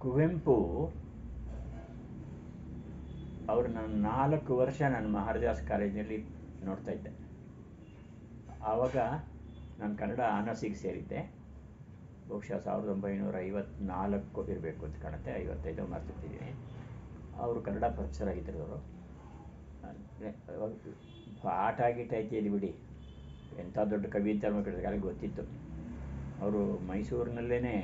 ಕುವೆಂಪು ಅವರು ನಾನು ನಾಲ್ಕು ವರ್ಷ ನಾನು ಮಹಾರಾಜಾಸ್ ಕಾಲೇಜಿನಲ್ಲಿ ನೋಡ್ತಾ ಇದ್ದೆ. ಆವಾಗ ನಾನು ಕನ್ನಡ ಆನರ್ಸಿಗೆ ಸೇರಿದ್ದೆ. ಬಹುಶಃ ಸಾವಿರದ ಒಂಬೈನೂರ ಐವತ್ನಾಲ್ಕು ಇರಬೇಕು ಅಂತ ಕಾಣುತ್ತೆ, ಐವತ್ತೈದು ಮರ್ತಿದ್ದೀನಿ ಅವರು ಕನ್ನಡ ಪ್ರೊಫೆಸರ್ ಆಗಿದ್ದರು ಅವರು ಪಾಠ ಗೀಟ ಐತಿಯಲ್ಲಿ ಬಿಡಿ. ಎಂಥ ದೊಡ್ಡ ಕವಿ ಅಂತ ಮಕ್ಕಳಿಗೆ ಗೊತ್ತಿತ್ತು. ಅವರು ಮೈಸೂರಿನಲ್ಲೇ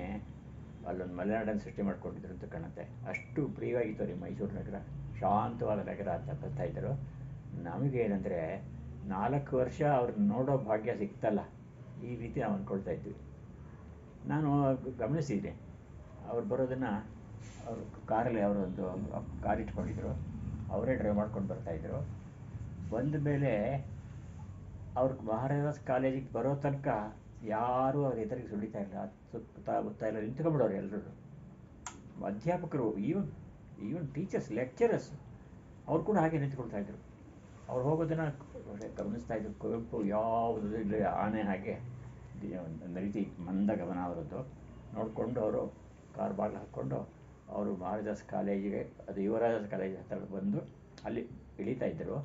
ಅಲ್ಲೊಂದು ಮಲೆನಾಡನ್ನು ಸೃಷ್ಟಿ ಮಾಡ್ಕೊಂಡಿದ್ರು ಅಂತ ಕಾಣುತ್ತೆ. ಅಷ್ಟು ಪ್ರಿಯವಾಗಿತ್ತು ರೀ ಮೈಸೂರು ನಗರ. ಶಾಂತವಾದ ನಗರ ಅಂತ ಬರ್ತಾ ಇದ್ದರು. ನಮಗೇನೆಂದರೆ ನಾಲ್ಕು ವರ್ಷ ಅವ್ರನ್ನ ನೋಡೋ ಭಾಗ್ಯ ಸಿಕ್ತಲ್ಲ, ಈ ರೀತಿ ನಾವು ಅಂದ್ಕೊಳ್ತಾ ಇದ್ವಿ. ನಾನು ಗಮನಿಸಿದ್ದೆ. ಅವ್ರು ಬರೋದನ್ನು ಅವರು ಕಾರಲ್ಲಿ ಅವರೊಂದು ಕಾರ್ ಇಟ್ಕೊಂಡಿದ್ರು. ಅವರೇ ಡ್ರೈವ್ ಮಾಡ್ಕೊಂಡು ಬರ್ತಾಯಿದ್ರು ಬಂದ ಮೇಲೆ ಅವ್ರಿಗೆ ಮಹಾರಾಜಾಸ್ ಕಾಲೇಜಿಗೆ ಬರೋ ತನಕ ಯಾರೂ ಅವ್ರ ಎದುರಿಗೆ ಸುಳಿತಾ ಇಲ್ಲ. ಸುತ್ತ ಗೊತ್ತಾ ಇಲ್ಲ ನಿಂತ್ಕೊಂಡ್ಬಿಡೋರು ಎಲ್ಲರೂ ಅಧ್ಯಾಪಕರು ಈವನ್ ಈವನ್ ಟೀಚರ್ಸ್ ಲೆಕ್ಚರರ್ಸ್ ಅವ್ರು ಕೂಡ ಹಾಗೆ ನಿಂತ್ಕೊಳ್ತಾ ಇದ್ರು. ಅವ್ರು ಹೋಗೋದನ್ನು ಗಮನಿಸ್ತಾ ಇದ್ರು. ಕುವೆಂಪು ಯಾವುದು ಇಲ್ಲ ಆನೆ ಹಾಗೆ. ಒಂದು ರೀತಿ ಮಂದ ಗಮನ ಅವರದ್ದು. ನೋಡಿಕೊಂಡು ಅವರು ಕಾರ್ ಬಾಗಿಲು ಹಾಕ್ಕೊಂಡು ಅವರು ಮಹಾರಾಜಾಸ್ ಕಾಲೇಜಿಗೆ, ಅದು ಯುವರಾಜಾಸ್ ಕಾಲೇಜ್ ಹತ್ತಿರ ಬಂದು ಅಲ್ಲಿ ಇಳಿತಾ ಇದ್ದರು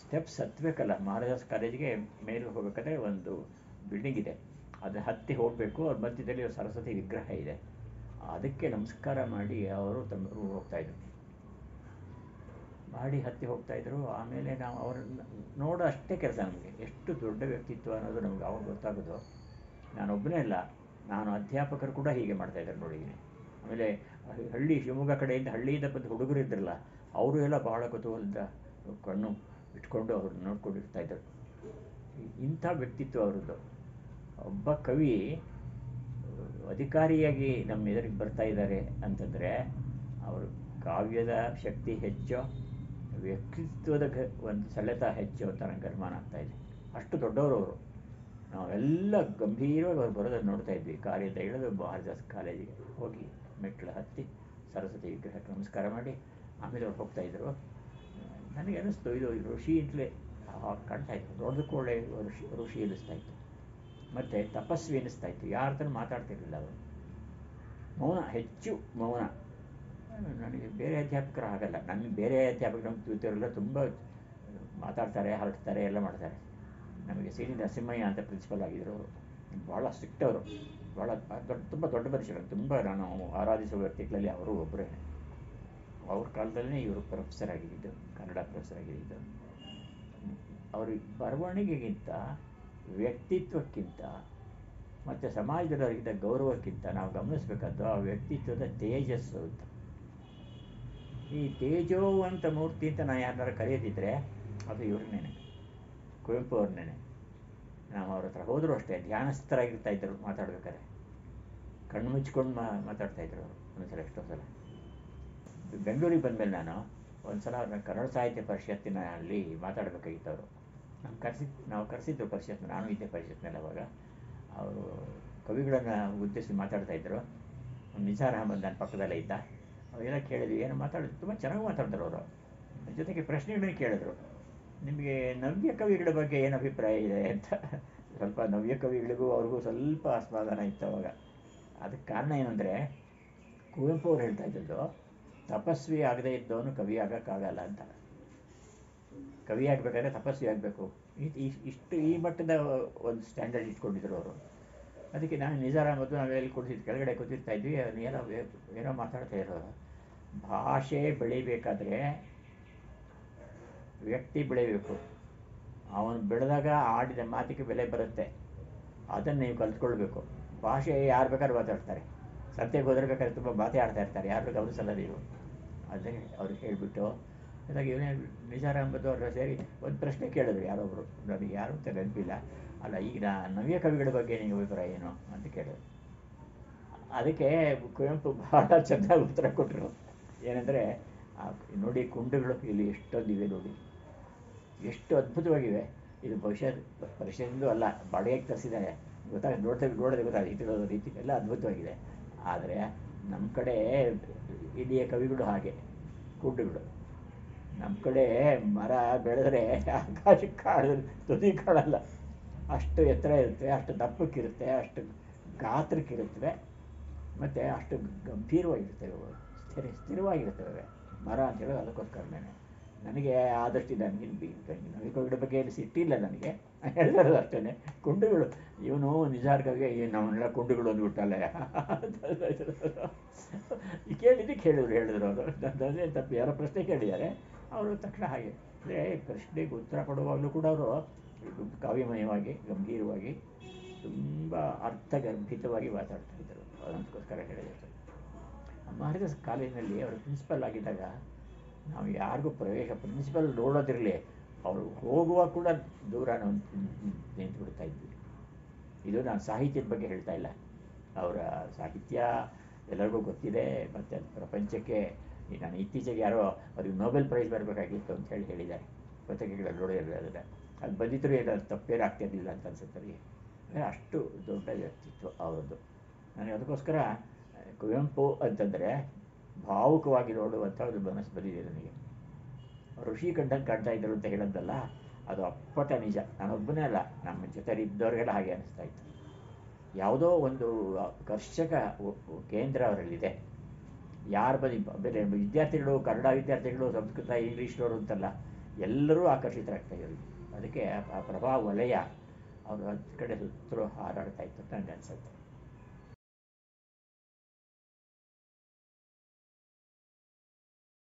ಸ್ಟೆಪ್ಸ್ ಹತ್ತಬೇಕಲ್ಲ ಮಹಾರಾಜಾಸ್ ಕಾಲೇಜಿಗೆ ಮೇಲೆ ಹೋಗ್ಬೇಕಾದ್ರೆ ಒಂದು ಬಿಲ್ಡಿಂಗ್ ಇದೆ. ಅದು ಹತ್ತಿ ಹೋಗಬೇಕು, ಅವ್ರ ಮಧ್ಯದಲ್ಲಿ ಸರಸ್ವತಿ ವಿಗ್ರಹ ಇದೆ. ಅದಕ್ಕೆ ನಮಸ್ಕಾರ ಮಾಡಿ ಅವರು ತಮ್ಮ ರೂಮ್ ಹೋಗ್ತಾಯಿದ್ರು ಮಾಡಿ ಹತ್ತಿ ಹೋಗ್ತಾಯಿದ್ರು ಆಮೇಲೆ ನಾವು ಅವ್ರನ್ನ ನೋಡೋ ಅಷ್ಟೇ ಕೆಲಸ ನಮಗೆ. ಎಷ್ಟು ದೊಡ್ಡ ವ್ಯಕ್ತಿತ್ವ ಅನ್ನೋದು ನಮ್ಗೆ ಅವಾಗ ಗೊತ್ತಾಗೋದು. ನಾನೊಬ್ಬನೇ ಅಲ್ಲ, ನಾನು ಅಧ್ಯಾಪಕರು ಕೂಡ ಹೀಗೆ ಮಾಡ್ತಾಯಿದ್ದಾರೆ ನೋಡಿದ್ದೀನಿ ಆಮೇಲೆ ಹಳ್ಳಿ ಶಿವಮೊಗ್ಗ ಕಡೆಯಿಂದ ಹಳ್ಳಿಯಿಂದ ಬಂದು ಹುಡುಗರು ಇದ್ರಲ್ಲ, ಅವರು ಎಲ್ಲ ಬಹಳ ಕುತೂಹಲದ ಕಣ್ಣು. ಇಟ್ಕೊಂಡು ಅವ್ರನ್ನ ನೋಡ್ಕೊಂಡಿರ್ತಾ ಇದ್ದರು. ಇಂಥ ವ್ಯಕ್ತಿತ್ವ ಅವರದ್ದು. ಒಬ್ಬ ಕವಿ, ಅಧಿಕಾರಿಯಾಗಿ ನಮ್ಮ ಎದುರಿಗೆ ಬರ್ತಾ ಇದ್ದಾರೆ ಅಂತಂದರೆ, ಅವರು ಕಾವ್ಯದ ಶಕ್ತಿ ಹೆಚ್ಚು, ವ್ಯಕ್ತಿತ್ವದ ಘ, ಒಂದು ಸೆಳೆತ ಹೆಚ್ಚು ಅನುಮಾನ ಆಗ್ತಾ ಇದೆ. ಅಷ್ಟು ದೊಡ್ಡವರು ಅವರು. ನಾವೆಲ್ಲ ಗಂಭೀರವಾಗಿ ಅವ್ರು ಬರೋದನ್ನು ನೋಡ್ತಾ ಇದ್ವಿ. ಕಾರ್ಯದ ಇಳಿದು ಭಾರದಾಸ್ ಕಾಲೇಜಿಗೆ ಹೋಗಿ ಮೆಟ್ಲು ಹತ್ತಿ, ಸರಸ್ವತಿ ವಿಗ್ರಹಕ್ಕೆ ನಮಸ್ಕಾರ ಮಾಡಿ, ಆಮೇಲೆ ಅವ್ರು ಹೋಗ್ತಾಯಿದ್ರು ನನಗೆ ಅನ್ನಿಸ್ತು ಇದು ಋಷಿ ಅಂತಲೇ ಕಾಣ್ತಾ ಇತ್ತು ನೋಡೋದಕ್ಕೂ ಕೂಡಲೇ ಋಷಿ ಋಷಿ ಅನ್ನಿಸ್ತಾ ಇತ್ತು ಮತ್ತು ತಪಸ್ವಿ ಅನ್ನಿಸ್ತಾ ಇತ್ತು ಯಾರ ಹತ್ರ ಮಾತಾಡ್ತಿರ್ಲಿಲ್ಲ ಅವರು ಮೌನ, ಹೆಚ್ಚು ಮೌನ. ನನಗೆ ಬೇರೆ ಅಧ್ಯಾಪಕರು ಆಗಲ್ಲ ನನಗೆ ಬೇರೆ ಅಧ್ಯಾಪಕರು ನಮ್ಮ ತಿಳ್ತಿರಲ್ಲ ತುಂಬ ಮಾತಾಡ್ತಾರೆ, ಹರಡ್ತಾರೆ, ಎಲ್ಲ ಮಾಡ್ತಾರೆ. ನಮಗೆ ಸಿ ನರಸಿಂಹಯ್ಯ ಅಂತ ಪ್ರಿನ್ಸಿಪಲ್ ಆಗಿದ್ದರು ಅವರು. ಭಾಳ ಸ್ಟ್ರಿಕ್ಟ್ ಅವರು. ಭಾಳ ದೊಡ್ಡ, ತುಂಬ ದೊಡ್ಡ ಮನುಷ್ಯರು. ತುಂಬ ನಾನು ಆರಾಧಿಸುವ ವ್ಯಕ್ತಿಗಳಲ್ಲಿ ಅವರು ಒಬ್ಬರೇ ಅವ್ರ ಕಾಲದಲ್ಲೇ ಇವರು ಪ್ರೊಫೆಸರ್ ಆಗಿದ್ದು, ಕನ್ನಡ ಪ್ರೊಫೆಸರ್ ಆಗಿದ್ದು. ಅವ್ರ ಬರವಣಿಗೆಗಿಂತ, ವ್ಯಕ್ತಿತ್ವಕ್ಕಿಂತ, ಮತ್ತು ಸಮಾಜದವರಿಗಿಂತ ಗೌರವಕ್ಕಿಂತ ನಾವು ಗಮನಿಸಬೇಕಾದ ಆ ವ್ಯಕ್ತಿತ್ವದ ತೇಜಸ್ಸು ಅಂತ. ಈ ತೇಜೋವಂತ ಮೂರ್ತಿ ಅಂತ ನಾನು ಯಾರನ್ನಾರು ಕರೆಯದಿದ್ದರೆ ಅದು ಇವ್ರನ್ನೇನೆ ಕುವೆಂಪು ಅವ್ರನ್ನೇನೆ ನಾವು ಅವ್ರ ಹತ್ರ ಹೋದರೂ ಅಷ್ಟೇ, ಧ್ಯಾನಸ್ಥರಾಗಿರ್ತಾ ಇದ್ದರು ಮಾತಾಡ್ಬೇಕಾದ್ರೆ. ಕಣ್ಣು ಮುಚ್ಕೊಂಡು ಮಾ, ಮಾತಾಡ್ತಾ ಇದ್ರು ಅವರು ಒಂದ್ಸಲ ಎಷ್ಟೋ ಸಲ. ಬೆಂಗಳೂರಿಗೆ ಬಂದಮೇಲೆ ನಾನು ಒಂದು ಸಲ ಕನ್ನಡ ಸಾಹಿತ್ಯ ಪರಿಷತ್ತಿನ ಅಲ್ಲಿ ಮಾತಾಡಬೇಕಾಗಿತ್ತು ಅವರು ನಮ್ಮ ಕರೆಸಿದ್ದು ನಾವು ಕರೆಸಿದ್ದು ಪರಿಷತ್ ನಾನು ಇದ್ದೆ ಪರಿಷತ್ನಲ್ಲಿ ಅವಾಗ. ಅವರು ಕವಿಗಳನ್ನು ಉದ್ದೇಶಿಸಿ ಮಾತಾಡ್ತಾ ಇದ್ದರು ನಿಸಾರ್ ಅಹಮದ್ ನನ್ನ ಪಕ್ಕದಲ್ಲೇ ಇದ್ದ. ಅವೆಲ್ಲ ಕೇಳಿದ್ವಿ ಏನು ಮಾತಾಡಿದ್ರು ತುಂಬ ಚೆನ್ನಾಗಿ ಮಾತಾಡಿದ್ರು ಅವರು. ಜೊತೆಗೆ ಪ್ರಶ್ನೆಗಳನ್ನ ಕೇಳಿದ್ರು. ನಿಮಗೆ ನವ್ಯ ಕವಿಗಳ ಬಗ್ಗೆ ಏನು ಅಭಿಪ್ರಾಯ ಇದೆ ಅಂತ. ಸ್ವಲ್ಪ ನವ್ಯ ಕವಿಗಳಿಗೂ ಅವ್ರಿಗೂ ಸ್ವಲ್ಪ ಅಸಮಾಧಾನ ಇತ್ತು ಅವಾಗ. ಅದಕ್ಕೆ ಕಾರಣ ಏನಂದರೆ ಕುವೆಂಪು ಅವ್ರು ಹೇಳ್ತಾ ಇದ್ದದ್ದು ತಪಸ್ವಿ ಆಗದೇ ಇದ್ದವನು ಕವಿ ಆಗೋಕ್ಕಾಗಲ್ಲ ಅಂತ. ಕವಿ ಆಗಬೇಕಾದ್ರೆ ತಪಸ್ವಿ ಆಗಬೇಕು. ಇಷ್ಟು ಈ ಮಟ್ಟದ ಒಂದು ಸ್ಟ್ಯಾಂಡರ್ಡ್ ಇಟ್ಕೊಂಡಿದ್ರು ಅವರು. ಅದಕ್ಕೆ ನಾನು ನಿಜಾರ ಮತ್ತು ನಾವೆಲ್ಲಿ ಕೂಡಿಸಿದ್ದು ಕೆಳಗಡೆ ಕೂತಿರ್ತಾ ಇದ್ವಿ. ಏನೋ ಏನೋ ಮಾತಾಡ್ತಾ ಇರೋರು. ಭಾಷೆ ಬೆಳಿಬೇಕಾದ್ರೆ ವ್ಯಕ್ತಿ ಬೆಳಿಬೇಕು. ಅವನು ಬೆಳೆದಾಗ ಆಡಿದ ಮಾತಿಗೆ ಬೆಲೆ ಬರುತ್ತೆ. ಅದನ್ನು ನೀವು ಕಲ್ತ್ಕೊಳ್ಬೇಕು. ಭಾಷೆ ಯಾರು ಬೇಕಾದ್ರೂ ಮಾತಾಡ್ತಾರೆ. ಸತ್ಯಕ್ಕೆ ಹೋದ್ರೆ ಬೇಕಾದ್ರೆ ತುಂಬ ಮಾತೇ ಆಡ್ತಾ ಇರ್ತಾರೆ. ಯಾರು ಗಮನಿಸಲ್ಲ ನೀವು. ಅದೇ ಅವ್ರಿಗೆ ಹೇಳಿಬಿಟ್ಟು ಅದಾಗಿ ಇವನೇ ನಿಜಾರ ಅವ್ರ ಸೇರಿ ಒಂದು ಪ್ರಶ್ನೆ ಕೇಳಿದ್ರು ಯಾರೊಬ್ಬರು ನನಗೆ ಯಾರು ಅಂತ ನೆನಪಿಲ್ಲ. ಅಲ್ಲ, ಈಗ ನವ್ಯ ಕವಿಗಳ ಬಗ್ಗೆ ನಿಮಗೆ ಅಭಿಪ್ರಾಯ ಏನು ಅಂತ ಕೇಳಿದ್ರು. ಅದಕ್ಕೆ ಕುವೆಂಪು ಬಹಳ ಚೆನ್ನಾಗಿ ಉತ್ತರ ಕೊಟ್ಟರು ಏನಂದರೆ ನೋಡಿ ಕುಂಡಗಳು ಇಲ್ಲಿ ಎಷ್ಟೊಂದಿವೆ ನೋಡಿ. ಎಷ್ಟು ಅದ್ಭುತವಾಗಿವೆ. ಇದು ಬಹುಶಃ ಪರಿಷತ್ತಿಂದು ಅಲ್ಲ ಬಾಡಿಗೆ ತರಿಸಿದ್ದಾರೆ. ಗೊತ್ತಾಗ, ನೋಡ್ತಾ, ನೋಡೋದೇ ಗೊತ್ತಾಗ ಇಟ್ಟಿರೋದು ರೀತಿ ಎಲ್ಲ ಅದ್ಭುತವಾಗಿದೆ. ಆದರೆ ನಮ್ಮ ಕಡೆ ಇಲ್ಲಿಯ ಕವಿಗಳು ಹಾಗೆ ಕುಡ್ಡುಗಳು ನಮ್ಮ ಕಡೆ ಮರ ಬೆಳೆದ್ರೆ ಆಕಾಶಕ್ಕೆ ಕಾಡಿದ್ರೆ ತುದಿ ಕಾಣಲ್ಲ ಅಷ್ಟು ಎತ್ತರ ಇರುತ್ತೆ, ಅಷ್ಟು ದಪ್ಪಕ್ಕಿರುತ್ತೆ, ಅಷ್ಟು ಗಾತ್ರಕ್ಕಿರುತ್ತವೆ, ಮತ್ತು ಅಷ್ಟು ಗಂಭೀರವಾಗಿರ್ತವೆ ಅವು ಸ್ಥಿರ ಸ್ಥಿರವಾಗಿರ್ತವೆ ಮರ ಅಂತ ಹೇಳೋದು ಅದಕ್ಕೋಸ್ಕರನೇ. ನನಗೆ ಆದಷ್ಟು ನನಗೆ ನವಿಕುಗಳ ಬಗ್ಗೆ ಏನು ಸಿಟ್ಟಿಲ್ಲ ನನಗೆ. ಎಲ್ಲರೂ ಅಷ್ಟೇ ಕುಂಡುಗಳು. ಇವನು ನಿಜಾರ್ಗಾಗಿ ನಮ್ಮನ್ನೆಲ್ಲ ಕುಂಡುಗಳು ಅಂದ್ಬಿಟ್ಟಲ್ಲ ಕೇಳಿದ್ದಕ್ಕೆ ಹೇಳಿದ್ರು ಹೇಳಿದ್ರು ಅವರು. ಅದೇ ತಪ್ಪು. ಯಾರೋ ಪ್ರಶ್ನೆ ಕೇಳಿದ್ದಾರೆ. ಅವರು ತಕ್ಷಣ ಹಾಗೆ ಅಂದರೆ ಪ್ರಶ್ನೆಗೆ ಉತ್ತರ ಕೊಡುವಾಗಲೂ ಕೂಡ ಅವರು ಕಾವ್ಯಮಯವಾಗಿ, ಗಂಭೀರವಾಗಿ, ತುಂಬ ಅರ್ಥಗರ್ಭಿತವಾಗಿ ಮಾತಾಡ್ತಾ ಇದ್ದರು. ಅದಕ್ಕೋಸ್ಕರ ಹೇಳಿದೆ ಸರ್ ಮಹಾರಾಜ ಕಾಲೇಜಿನಲ್ಲಿ ಅವರು ಪ್ರಿನ್ಸಿಪಲ್ ಆಗಿದ್ದಾಗ ನಾವು ಯಾರಿಗೂ ಪ್ರವೇಶ ಪ್ರಿನ್ಸಿಪಲ್ ನೋಡೋದಿರಲಿ ಅವರು ಹೋಗುವಾಗ ಕೂಡ ದೂರ ನಾವು ನಿಂತು ಬಿಡ್ತಾ ಇದ್ವಿ. ಇದು ನಾನು ಸಾಹಿತ್ಯದ ಬಗ್ಗೆ ಹೇಳ್ತಾ ಇಲ್ಲ. ಅವರ ಸಾಹಿತ್ಯ ಎಲ್ಲರಿಗೂ ಗೊತ್ತಿದೆ, ಮತ್ತು ಅದು ಪ್ರಪಂಚಕ್ಕೆ, ನಾನು ಇತ್ತೀಚೆಗೆ ಯಾರೋ ಅವ್ರಿಗೆ ನೋಬೆಲ್ ಪ್ರೈಸ್ ಬರಬೇಕಾಗಿತ್ತು ಅಂತ ಹೇಳಿ ಹೇಳಿದ್ದಾರೆ. ಪತ್ರಿಕೆಗಳಲ್ಲಿ ನೋಡಿರಲಿಲ್ಲ ಅದನ್ನು ಅದು ಬಂದಿದ್ದರೂ ಏನೋ ತಪ್ಪೇನಾಗ್ತಿರಲಿಲ್ಲ ಅಂತ ಅನ್ಸುತ್ತೆ ಅವರಿಗೆ. ಅಷ್ಟು ದೊಡ್ಡ ವ್ಯಕ್ತಿತ್ವ ಅವರದ್ದು. ನನಗೆ ಅದಕ್ಕೋಸ್ಕರ ಕುವೆಂಪು ಅಂತಂದರೆ ಭಾವುಕವಾಗಿ ನೋಡುವಂಥ ಒಂದು ಮನಸ್ಸು ಬಂದಿದೆ ನನಗೆ ಋಷಿ ಕಂಡಂಗೆ ಕಾಣ್ತಾ ಇದ್ದರು ಅಂತ ಹೇಳೋದಲ್ಲ ಅದು ಅಪ್ಪಟ ನಿಜ. ನಾನೊಬ್ಬನೇ ಅಲ್ಲ, ನಮ್ಮ ಜೊತೆ ಇದ್ದವ್ರಿಗೆಲ್ಲ ಹಾಗೆ ಅನಿಸ್ತಾ ಇತ್ತು. ಯಾವುದೋ ಒಂದು ಕರ್ಷಕ ಕೇಂದ್ರ ಅವರಲ್ಲಿದೆ. ಯಾರು ಬದಿ ಬೇರೆ ವಿದ್ಯಾರ್ಥಿಗಳು, ಕನ್ನಡ ವಿದ್ಯಾರ್ಥಿಗಳು, ಸಂಸ್ಕೃತ ಇಂಗ್ಲೀಷ್ನವರು ಅಂತಲ್ಲ, ಎಲ್ಲರೂ ಆಕರ್ಷಿತರಾಗ್ತಾ ಇದ್ರು. ಅದಕ್ಕೆ ಆ ಪ್ರಭಾವ ವಲಯ, ಅವರು ಕಡೆ ಸುತ್ತಲೂ ಹಾರಾಡ್ತಾ ಇತ್ತು ನನಗೆ ಅನ್ಸುತ್ತೆ.